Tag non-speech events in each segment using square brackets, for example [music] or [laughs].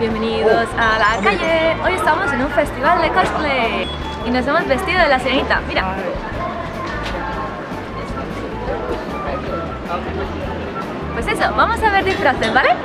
Bienvenidos a la calle. Hoy estamos en un festival de cosplay y nos hemos vestido de la sirenita. Mira. Pues eso, vamos a ver disfraces, ¿vale?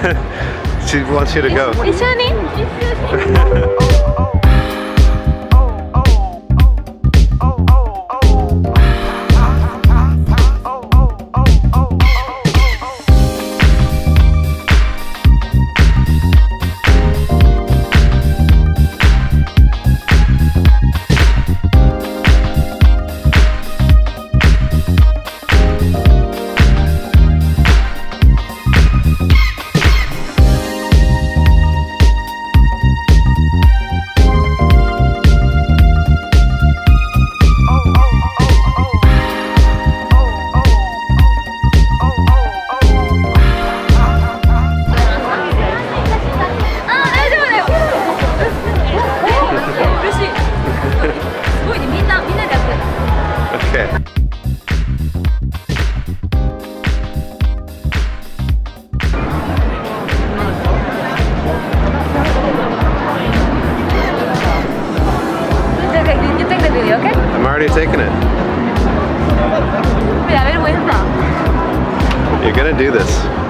[laughs] she wants you to go. Your name? [laughs] [laughs] already taken it. I've been away from. You're gonna do this.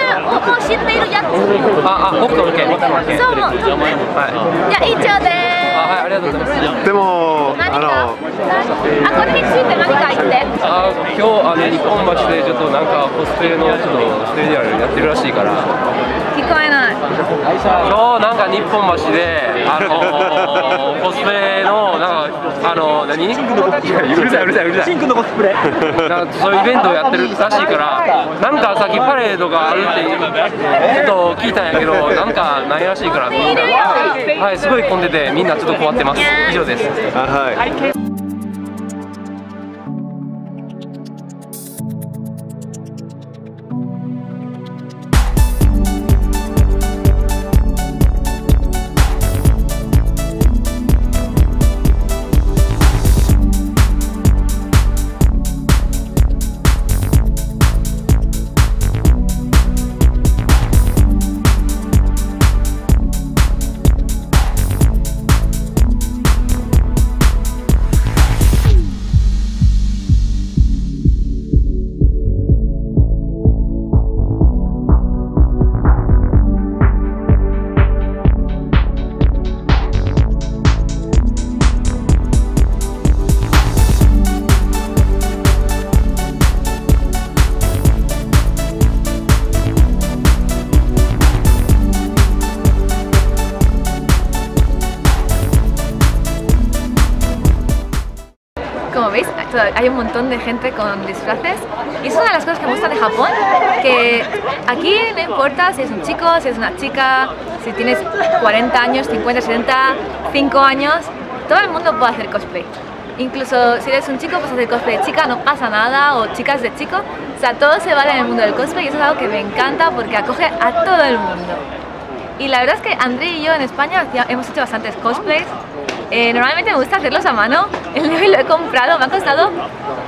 もう知っているやつあ、あ、北斗の拳。北斗の拳。そうもうはい。じゃあ以上であ、はい、ありがとうございます。でも、何かあの、あこれについて何か言ってあ、今日、あの、日本橋で、ちょっと、なんか、コスプレの、ちょっと、ステージアルやってるらしいから。聞こえない今日、なんか、日本橋で、あのー、コスプレの、なんか、あの、何？うるさい、うるさい、うるさい。シンクのコスプレ。なんか、そういうイベントをやってるらしいから。なんか、さっきパレードがあるって、ちょっと聞いたんやけど、なんか、ないらしいから、みんな。はい、すごい混んでて、みんなちょっと困ってます。以上です。あはい。Hay un montón de gente con disfraces y es una de las cosas que me gusta de Japón, que aquí no importa si es un chico, si es una chica, si tienes 40 años, 50, 70, 5 años, todo el mundo puede hacer cosplay. Incluso si eres un chico, puedes hacer cosplay de chica, no pasa nada, o chicas de chico. O sea, todo se vale en el mundo del cosplay y eso es algo que me encanta porque acoge a todo el mundo. Y la verdad es que André y yo en España hemos hecho bastantes cosplays. Eh, normalmente me gusta hacerlos a mano. [laughs] El de lo he comprado, me ha costado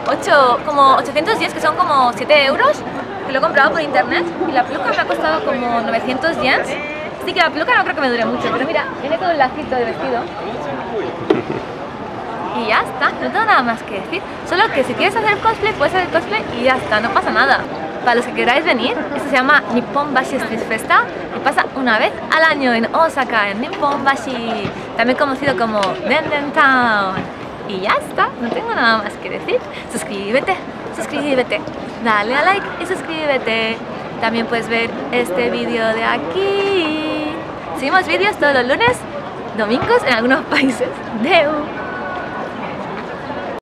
8, como 800 yens, que son como 7 euros. Que lo he comprado por internet. Y la peluca me ha costado como 900 yens. Así que la peluca no creo que me dure mucho. Pero mira, viene con el lacito de vestido. Y ya está, no tengo nada más que decir. Solo que si quieres hacer cosplay, puedes hacer cosplay y ya está, no pasa nada. Para los que queráis venir, esto se llama Nippon Bashi Street Festa y pasa una vez al año en Osaka, en Nippon Bashi, también conocido como Denden Town. Y ya está, no tengo nada más que decir. Suscríbete, suscríbete, dale a like y suscríbete. También puedes ver este vídeo de aquí. Subimos vídeos todos los lunes, domingos en algunos [laughs] países. Deu.